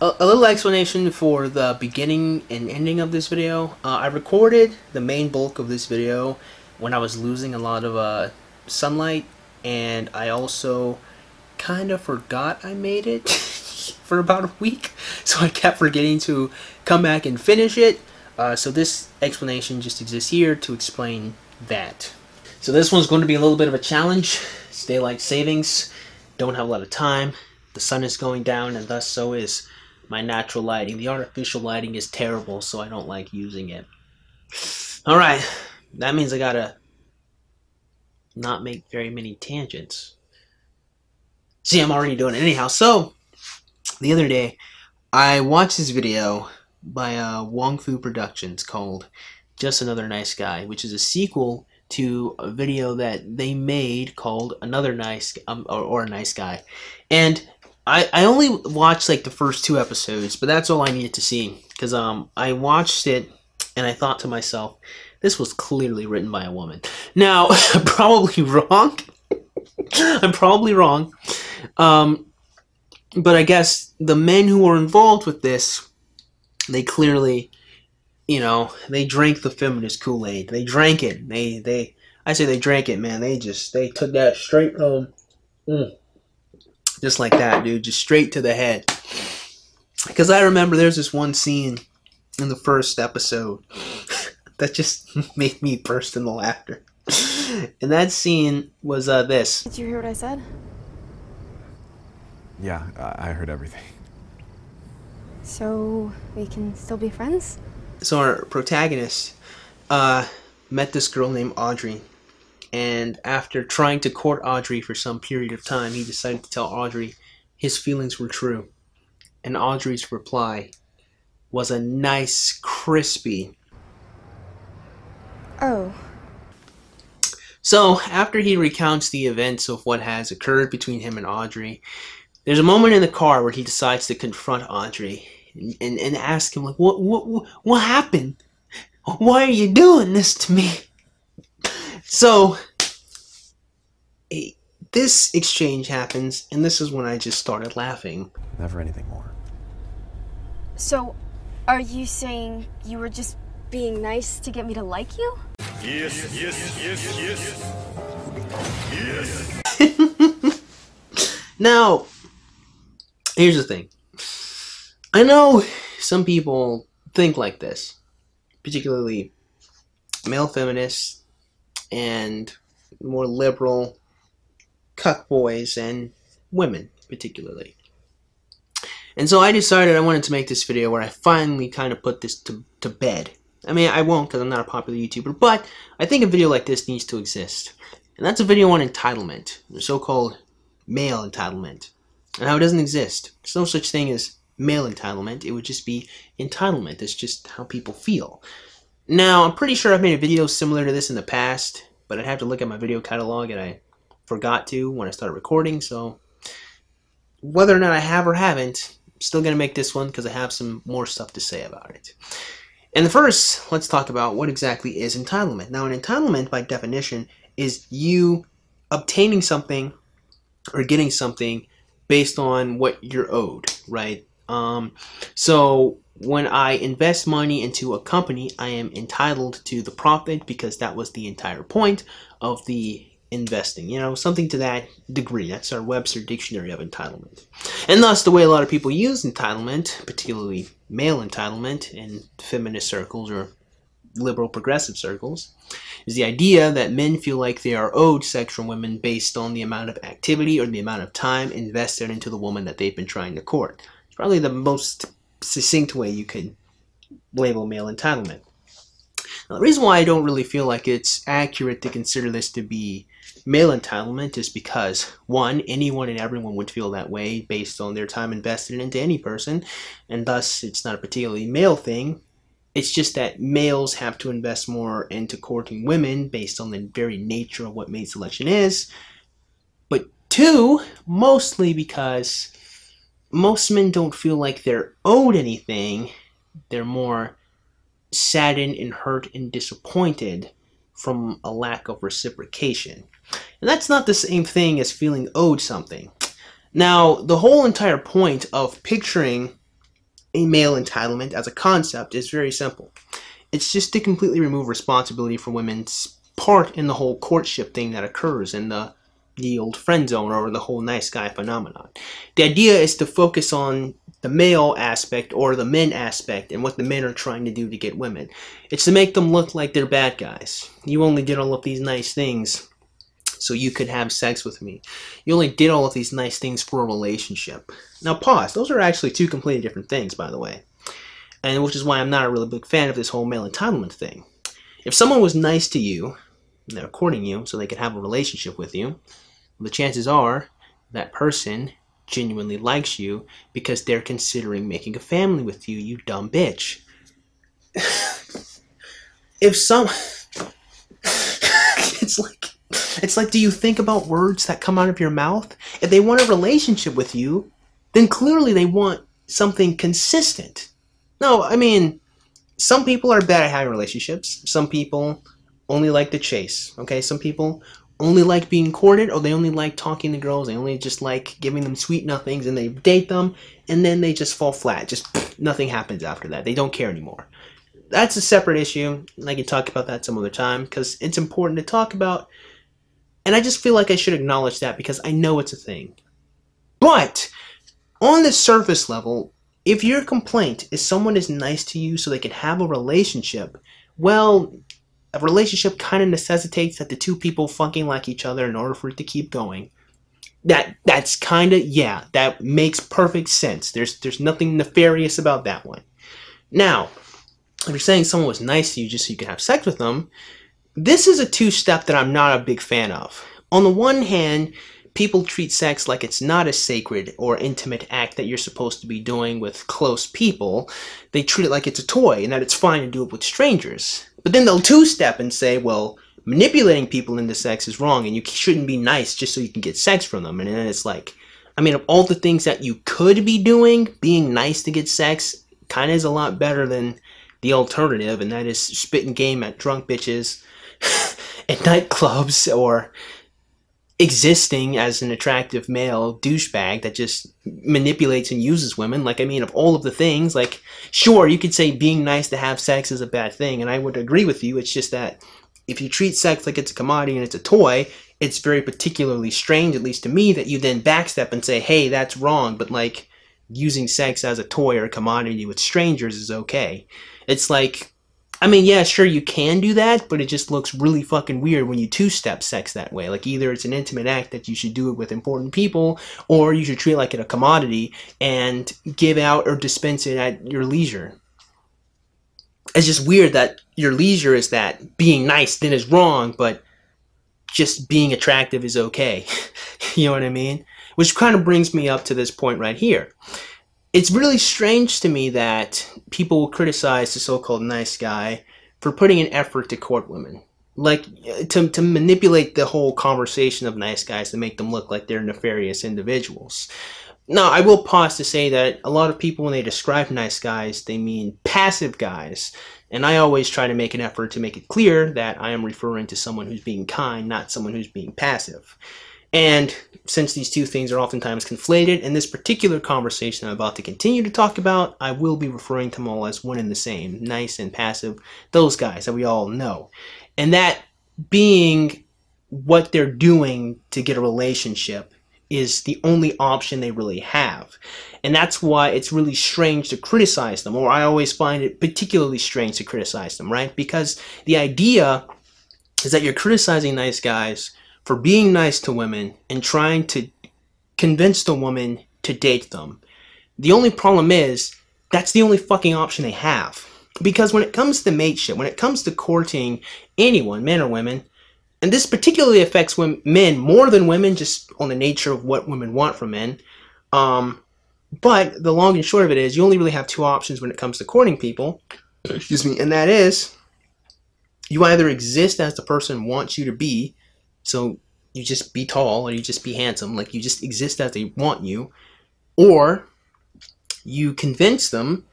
a, little explanation for the beginning and ending of this video. Uh, I recorded the main bulk of this video when I was losing a lot of uh, sunlight, and I also kind of forgot I made it for about a week, so I kept forgetting to come back and finish it. Uh, so this explanation just exists here to explain that. So this one's going to be a little bit of a challenge. It's daylight savings. Don't have a lot of time. The sun is going down, and thus so is my natural lighting. The artificial lighting is terrible, so I don't like using it. Alright, that means I gotta not make very many tangents. See, I'm already doing it anyhow. So, the other day, I watched this video by uh, Wong Fu Productions called Just Another Nice Guy, which is a sequel to a video that they made called Another Nice um, or, or a Nice Guy. And I, I only watched like the first two episodes, but that's all I needed to see because um I watched it and I thought to myself, this was clearly written by a woman. Now, I'm probably wrong. I'm probably wrong. Um, but I guess the men who were involved with this, they clearly, you know, they drank the feminist Kool Aid. They drank it. They they. I say they drank it, man. They just they took that straight home. Mm. Just like that, dude. Just straight to the head. Because I remember there's this one scene in the first episode that just made me burst into laughter. and that scene was uh, this. Did you hear what I said? Yeah, I I heard everything. So we can still be friends? So our protagonist uh, met this girl named Audrey. And after trying to court Audrey for some period of time, he decided to tell Audrey his feelings were true. And Audrey's reply was a nice, crispy, Oh. So, after he recounts the events of what has occurred between him and Audrey, there's a moment in the car where he decides to confront Audrey and, and, and ask him, like, what, what, what, what happened? Why are you doing this to me? So, this exchange happens, and this is when I just started laughing. Never anything more. So, are you saying you were just being nice to get me to like you? Yes, Yes, yes, yes, yes. Yes. Now, here's the thing. I know some people think like this, particularly male feminists and more liberal cuck boys and women, particularly. And so I decided I wanted to make this video where I finally kind of put this to, to bed. I mean, I won't because I'm not a popular YouTuber, but I think a video like this needs to exist. And that's a video on entitlement, the so-called male entitlement, and how it doesn't exist. There's no such thing as male entitlement. It would just be entitlement. It's just how people feel. Now, I'm pretty sure I've made a video similar to this in the past, but I'd have to look at my video catalog, and I forgot to when I started recording, so whether or not I have or haven't, I'm still going to make this one because I have some more stuff to say about it. And the first, let's talk about what exactly is entitlement. Now, an entitlement, by definition, is you obtaining something or getting something based on what you're owed, right? Um, so when I invest money into a company, I am entitled to the profit because that was the entire point of the investing. You know, something to that degree. That's our Webster Dictionary of entitlement. And thus, the way a lot of people use entitlement, particularly male entitlement in feminist circles or liberal progressive circles, is the idea that men feel like they are owed sex from women based on the amount of activity or the amount of time invested into the woman that they've been trying to court. It's probably the most succinct way you could label male entitlement. Now, the reason why I don't really feel like it's accurate to consider this to be male entitlement is because, one, anyone and everyone would feel that way based on their time invested into any person, and thus it's not a particularly male thing. It's just that males have to invest more into courting women based on the very nature of what mate selection is. But two, mostly because most men don't feel like they're owed anything. They're more saddened and hurt and disappointed from a lack of reciprocation. And that's not the same thing as feeling owed something. Now, the whole entire point of picturing a male entitlement as a concept is very simple. It's just to completely remove responsibility for women's part in the whole courtship thing that occurs in the the old friend zone or the whole nice guy phenomenon. The idea is to focus on the male aspect or the men aspect and what the men are trying to do to get women. It's to make them look like they're bad guys. You only did all of these nice things so you could have sex with me. You only did all of these nice things for a relationship. Now, pause. Those are actually two completely different things, by the way. And which is why I'm not a really big fan of this whole male entitlement thing. If someone was nice to you, and they're courting you so they could have a relationship with you, the chances are that person genuinely likes you because they're considering making a family with you, you dumb bitch. if some it's like it's like do you think about words that come out of your mouth? If they want a relationship with you, then clearly they want something consistent. No, I mean some people are bad at having relationships. Some people only like the chase. Okay, some people only like being courted or they only like talking to girls they only just like giving them sweet nothings and they date them and then they just fall flat just nothing happens after that they don't care anymore. That's a separate issue and i can talk about that some other time because it's important to talk about and i just feel like i should acknowledge that because i know it's a thing. But on the surface level if your complaint is someone is nice to you so they can have a relationship well a relationship kind of necessitates that the two people fucking like each other in order for it to keep going. That that's kind of yeah, that makes perfect sense. There's there's nothing nefarious about that one. Now, if you're saying someone was nice to you just so you can have sex with them, this is a two-step that I'm not a big fan of. On the one hand, people treat sex like it's not a sacred or intimate act that you're supposed to be doing with close people. They treat it like it's a toy and that it's fine to do it with strangers. But then they'll two step and say, well, manipulating people into sex is wrong and you shouldn't be nice just so you can get sex from them. And then it's like, I mean, of all the things that you could be doing, being nice to get sex kind of is a lot better than the alternative, and that is spitting game at drunk bitches at nightclubs or existing as an attractive male douchebag that just manipulates and uses women. Like, I mean, of all of the things, like, sure, you could say being nice to have sex is a bad thing, and I would agree with you. It's just that if you treat sex like it's a commodity and it's a toy, it's very particularly strange, at least to me, that you then backstep and say, hey, that's wrong, but like, using sex as a toy or a commodity with strangers is okay. It's like I mean, yeah, sure, you can do that, but it just looks really fucking weird when you two step sex that way. Like, either it's an intimate act that you should do it with important people, or you should treat it like it a commodity and give out or dispense it at your leisure. It's just weird that your leisure is that being nice then is wrong, but just being attractive is okay. you know what I mean? Which kind of brings me up to this point right here it's really strange to me that people will criticize the so-called nice guy for putting an effort to court women. Like uh, to, to manipulate the whole conversation of nice guys to make them look like they're nefarious individuals. Now i will pause to say that a lot of people when they describe nice guys they mean passive guys. And i always try to make an effort to make it clear that i am referring to someone who's being kind not someone who's being passive and since these two things are oftentimes conflated, in this particular conversation I'm about to continue to talk about, I will be referring to them all as one and the same nice and passive, those guys that we all know. And that being what they're doing to get a relationship is the only option they really have. And that's why it's really strange to criticize them, or I always find it particularly strange to criticize them, right? Because the idea is that you're criticizing nice guys for being nice to women and trying to convince the woman to date them. The only problem is that's the only fucking option they have. Because when it comes to mateship, when it comes to courting anyone, men or women, and this particularly affects women, men more than women, just on the nature of what women want from men. Um, but the long and short of it is, you only really have two options when it comes to courting people. Excuse me, and that is, you either exist as the person wants you to be, so you just be tall or you just be handsome, like you just exist as they want you, or you convince them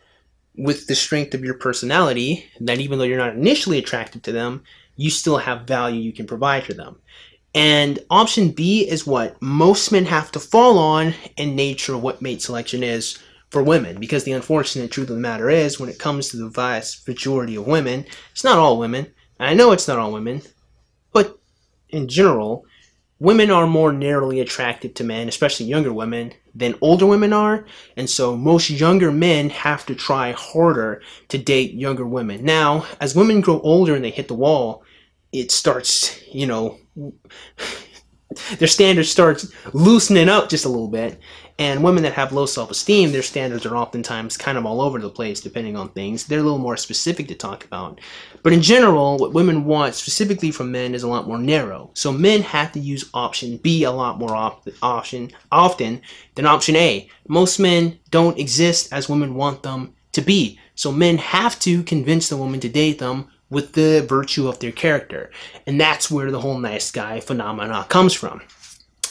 with the strength of your personality that even though you're not initially attracted to them, you still have value you can provide for them. And option B is what most men have to fall on in nature of what mate selection is for women. Because the unfortunate truth of the matter is when it comes to the vast majority of women it's not all women. I know it's not all women in general women are more narrowly attracted to men especially younger women than older women are. And so most younger men have to try harder to date younger women. Now as women grow older and they hit the wall it starts you know their standards starts loosening up just a little bit and women that have low self-esteem their standards are oftentimes kind of all over the place depending on things. They're a little more specific to talk about. But in general what women want specifically from men is a lot more narrow. So men have to use option b a lot more op- option often than option a. Most men don't exist as women want them to be. So men have to convince the woman to date them with the virtue of their character. And that's where the whole nice guy phenomena comes from.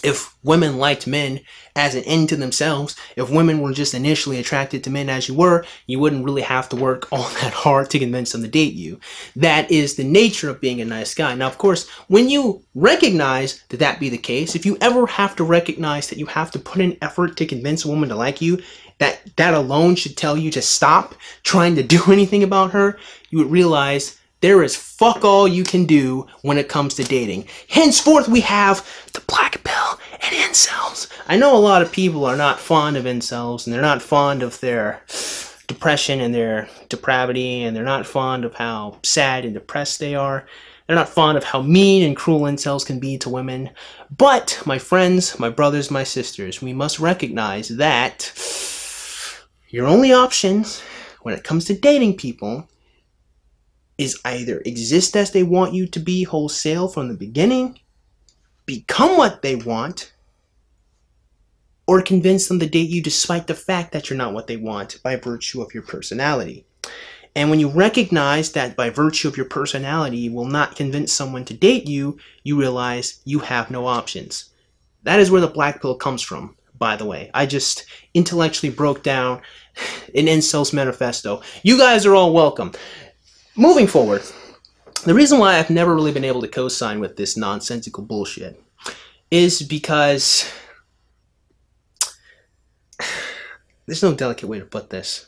If women liked men as an end to themselves, if women were just initially attracted to men as you were, you wouldn't really have to work all that hard to convince them to date you. That is the nature of being a nice guy. Now, of course, when you recognize that that be the case, if you ever have to recognize that you have to put in effort to convince a woman to like you, that that alone should tell you to stop trying to do anything about her, you would realize there is fuck all you can do when it comes to dating. Henceforth, we have the black and incels. I know a lot of people are not fond of incels and they're not fond of their depression and their depravity and they're not fond of how sad and depressed they are. They're not fond of how mean and cruel incels can be to women. But, my friends, my brothers, my sisters, we must recognize that your only option when it comes to dating people is either exist as they want you to be wholesale from the beginning, become what they want, or convince them to date you despite the fact that you're not what they want by virtue of your personality. And when you recognize that by virtue of your personality you will not convince someone to date you, you realize you have no options. That is where the black pill comes from, by the way. I just intellectually broke down an Incel's manifesto. You guys are all welcome moving forward, the reason why I've never really been able to co-sign with this nonsensical bullshit is because there's no delicate way to put this.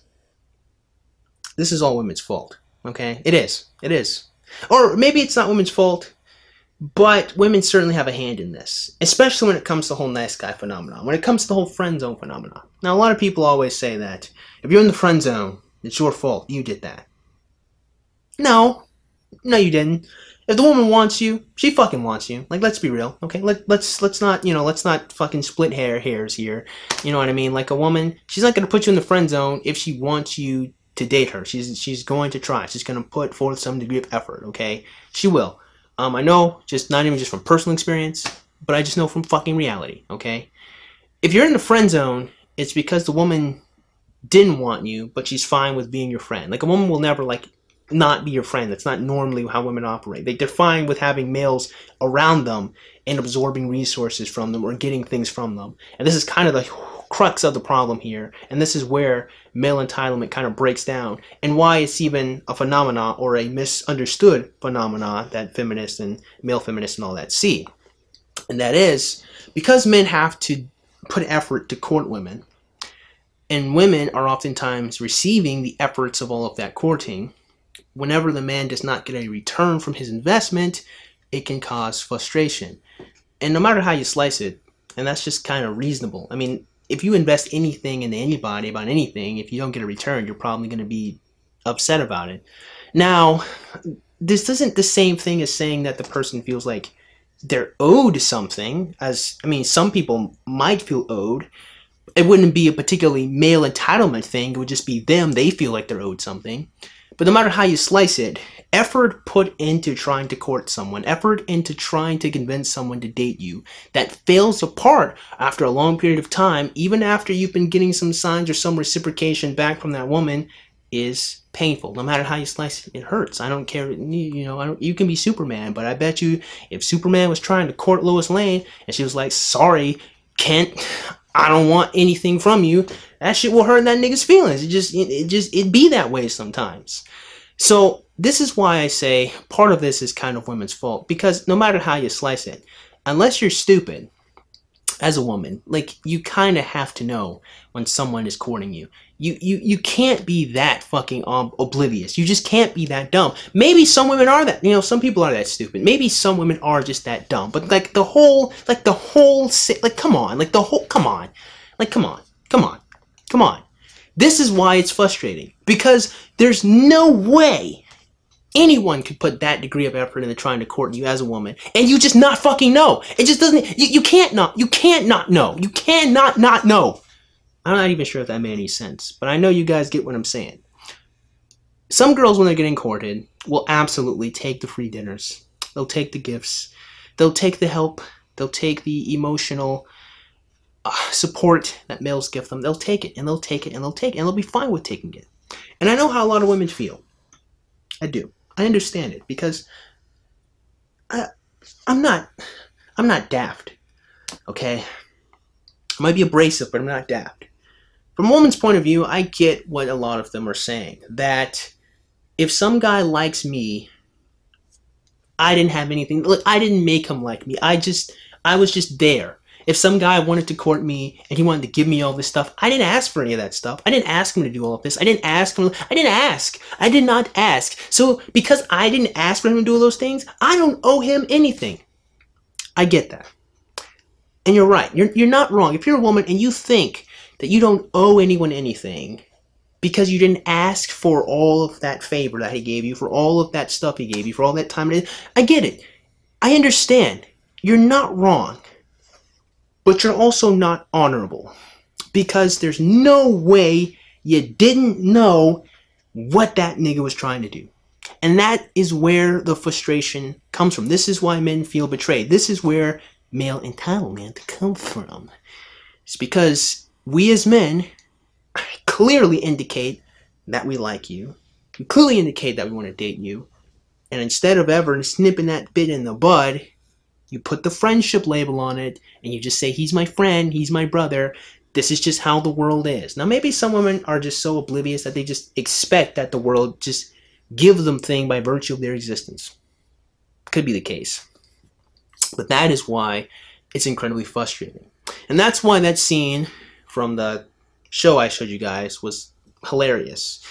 This is all women's fault. Okay? It is. It is. Or maybe it's not women's fault, but women certainly have a hand in this, especially when it comes to the whole nice guy phenomenon, when it comes to the whole friend zone phenomenon. Now, a lot of people always say that if you're in the friend zone, it's your fault. You did that. No. No, you didn't. If the woman wants you, she fucking wants you. Like, let's be real, okay? Let let's let's not you know let's not fucking split hair hairs here. You know what I mean? Like a woman, she's not gonna put you in the friend zone if she wants you to date her. She's she's going to try. She's gonna put forth some degree of effort. Okay, she will. Um, I know, just not even just from personal experience, but I just know from fucking reality. Okay, if you're in the friend zone, it's because the woman didn't want you, but she's fine with being your friend. Like a woman will never like not be your friend. That's not normally how women operate. They define with having males around them and absorbing resources from them or getting things from them. And this is kind of the crux of the problem here. And this is where male entitlement kind of breaks down and why it's even a phenomena or a misunderstood phenomena that feminists and male feminists and all that see. And that is because men have to put effort to court women and women are oftentimes receiving the efforts of all of that courting whenever the man does not get a return from his investment, it can cause frustration. And no matter how you slice it, and that's just kind of reasonable. I mean, if you invest anything into anybody about anything, if you don't get a return, you're probably going to be upset about it. Now, this isn't the same thing as saying that the person feels like they're owed something, as I mean, some people might feel owed. It wouldn't be a particularly male entitlement thing, it would just be them, they feel like they're owed something. But no matter how you slice it, effort put into trying to court someone, effort into trying to convince someone to date you, that fails apart after a long period of time, even after you've been getting some signs or some reciprocation back from that woman, is painful. No matter how you slice it, it hurts. I don't care. You know, you can be Superman, but I bet you if Superman was trying to court Lois Lane and she was like, "Sorry, Kent, I don't want anything from you," that shit will hurt that nigga's feelings. It just, it, it just, it be that way sometimes. So this is why I say part of this is kind of women's fault because no matter how you slice it, unless you're stupid, as a woman, like you kind of have to know when someone is courting you. You you you can't be that fucking um, oblivious. You just can't be that dumb. Maybe some women are that. You know, some people are that stupid. Maybe some women are just that dumb. But like the whole like the whole like come on, like the whole come on. Like come on. Come on. Come on. This is why it's frustrating because there's no way anyone could put that degree of effort into trying to court you as a woman and you just not fucking know. It just doesn't you, you can't not you can't not know. You cannot not know. I'm not even sure if that made any sense but i know you guys get what i'm saying. Some girls when they're getting courted will absolutely take the free dinners. They'll take the gifts. They'll take the help. They'll take the emotional uh, support that males give them. They'll take it and they'll take it and they'll take it and they'll be fine with taking it. And i know how a lot of women feel. I do I understand it because I I'm not I'm not daft. Okay? I might be abrasive, but I'm not daft. From a woman's point of view, I get what a lot of them are saying. That if some guy likes me, I didn't have anything look, I didn't make him like me. I just I was just there. If some guy wanted to court me and he wanted to give me all this stuff, I didn't ask for any of that stuff. I didn't ask him to do all of this. I didn't ask him. I didn't ask. I did not ask. So because I didn't ask for him to do all those things, I don't owe him anything. I get that. And you're right. You're, you're not wrong. If you're a woman and you think that you don't owe anyone anything because you didn't ask for all of that favor that he gave you, for all of that stuff he gave you, for all that time, I get it. I understand. You're not wrong but you're also not honorable because there's no way you didn't know what that nigga was trying to do. And that is where the frustration comes from. This is why men feel betrayed. This is where male entitlement comes from. It's because we as men clearly indicate that we like you. We clearly indicate that we want to date you. And instead of ever snipping that bit in the bud, you put the friendship label on it and you just say, he's my friend, he's my brother. This is just how the world is. Now, maybe some women are just so oblivious that they just expect that the world just gives them thing by virtue of their existence. Could be the case. But that is why it's incredibly frustrating. And that's why that scene from the show I showed you guys was hilarious.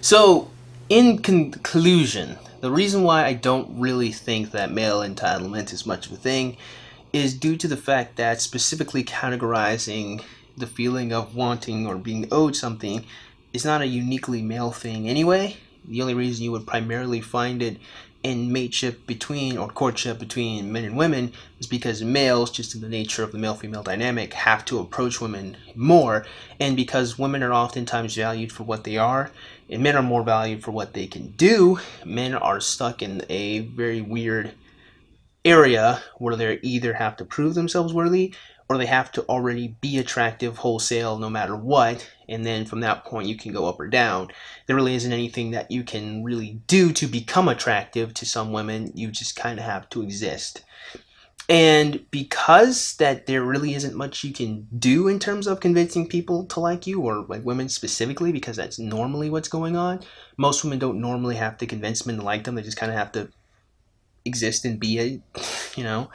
So, in conclusion, the reason why I don't really think that male entitlement is much of a thing is due to the fact that specifically categorizing the feeling of wanting or being owed something is not a uniquely male thing anyway. The only reason you would primarily find it in mateship between or courtship between men and women is because males, just in the nature of the male female dynamic, have to approach women more, and because women are oftentimes valued for what they are, and men are more valued for what they can do, men are stuck in a very weird area where they either have to prove themselves worthy or they have to already be attractive wholesale no matter what and then from that point you can go up or down. There really isn't anything that you can really do to become attractive to some women. You just kind of have to exist. And because that there really isn't much you can do in terms of convincing people to like you or like women specifically because that's normally what's going on most women don't normally have to convince men to like them. They just kind of have to exist and be a you know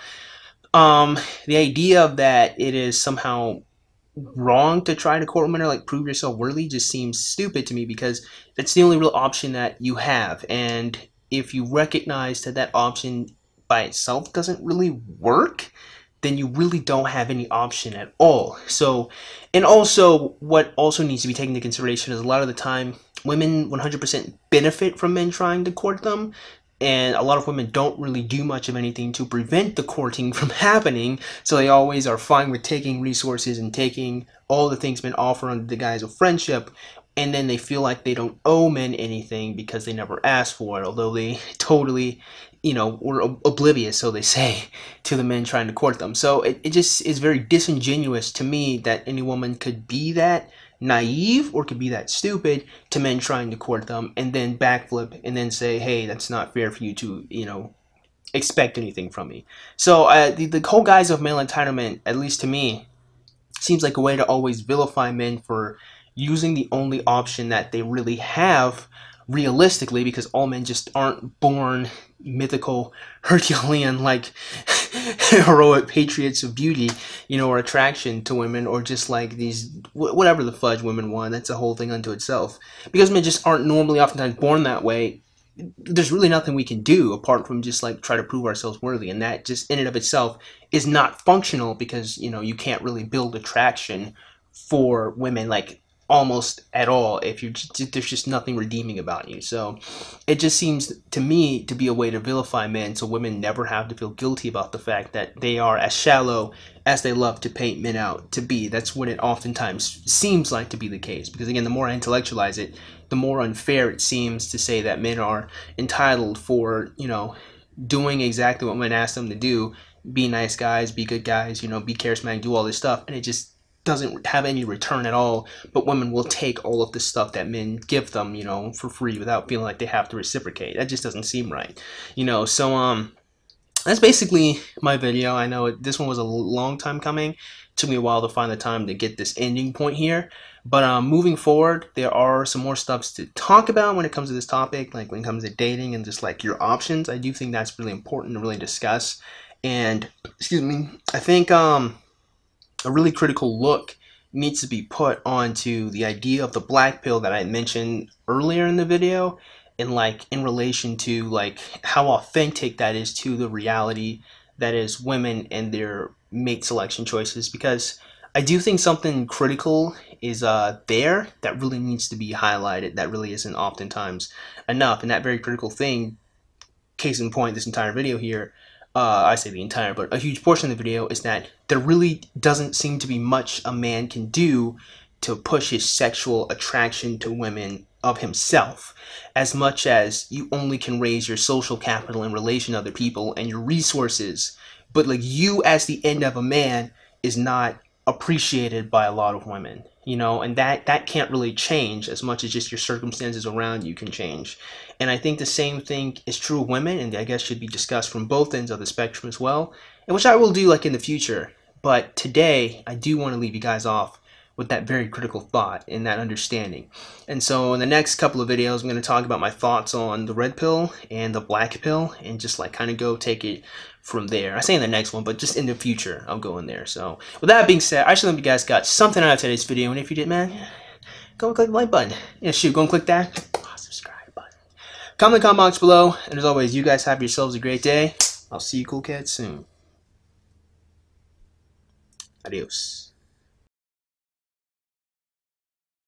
um, the idea of that it is somehow wrong to try to court women or like prove yourself worthy just seems stupid to me because that's the only real option that you have. And if you recognize that that option by itself doesn't really work, then you really don't have any option at all. So, and also, what also needs to be taken into consideration is a lot of the time women 100% benefit from men trying to court them and a lot of women don't really do much of anything to prevent the courting from happening so they always are fine with taking resources and taking all the things men offer under the guise of friendship and then they feel like they don't owe men anything because they never asked for it although they totally you know were oblivious so they say to the men trying to court them. So it, it just is very disingenuous to me that any woman could be that naive or could be that stupid to men trying to court them and then backflip and then say, hey, that's not fair for you to, you know, expect anything from me. So uh, the, the whole guise of male entitlement, at least to me, seems like a way to always vilify men for using the only option that they really have realistically because all men just aren't born mythical Herculean like heroic patriots of beauty, you know, or attraction to women, or just like these whatever the fudge women want. That's a whole thing unto itself. Because men just aren't normally, oftentimes, born that way. There's really nothing we can do apart from just like try to prove ourselves worthy, and that just in and of itself is not functional because you know you can't really build attraction for women like almost at all if you there's just nothing redeeming about you. So it just seems to me to be a way to vilify men so women never have to feel guilty about the fact that they are as shallow as they love to paint men out to be. That's what it oftentimes seems like to be the case because again the more i intellectualize it the more unfair it seems to say that men are entitled for you know doing exactly what men ask them to do be nice guys be good guys you know be charismatic do all this stuff and it just doesn't have any return at all, but women will take all of the stuff that men give them, you know, for free without feeling like they have to reciprocate. That just doesn't seem right, you know. So um, that's basically my video. I know this one was a long time coming. It took me a while to find the time to get this ending point here. But um, moving forward, there are some more stuffs to talk about when it comes to this topic, like when it comes to dating and just like your options. I do think that's really important to really discuss. And excuse me, I think um a really critical look needs to be put onto the idea of the black pill that I mentioned earlier in the video and like in relation to like how authentic that is to the reality that is women and their mate selection choices because I do think something critical is uh, there that really needs to be highlighted that really isn't oftentimes enough. And that very critical thing case in point this entire video here uh, I say the entire, but a huge portion of the video is that there really doesn't seem to be much a man can do to push his sexual attraction to women of himself as much as you only can raise your social capital in relation to other people and your resources. But like you as the end of a man is not appreciated by a lot of women you know and that that can't really change as much as just your circumstances around you can change. And i think the same thing is true of women and i guess should be discussed from both ends of the spectrum as well and which i will do like in the future. But today i do want to leave you guys off with that very critical thought and that understanding. And so in the next couple of videos, I'm going to talk about my thoughts on the red pill and the black pill and just like kind of go take it from there. I say in the next one, but just in the future, I'll go in there. So with that being said, I should hope you guys got something out of today's video. And if you did, man, go and click the like button. Yeah, shoot, go and click that subscribe button. Comment in the comment box below. And as always, you guys have yourselves a great day. I'll see you cool cats soon. Adios.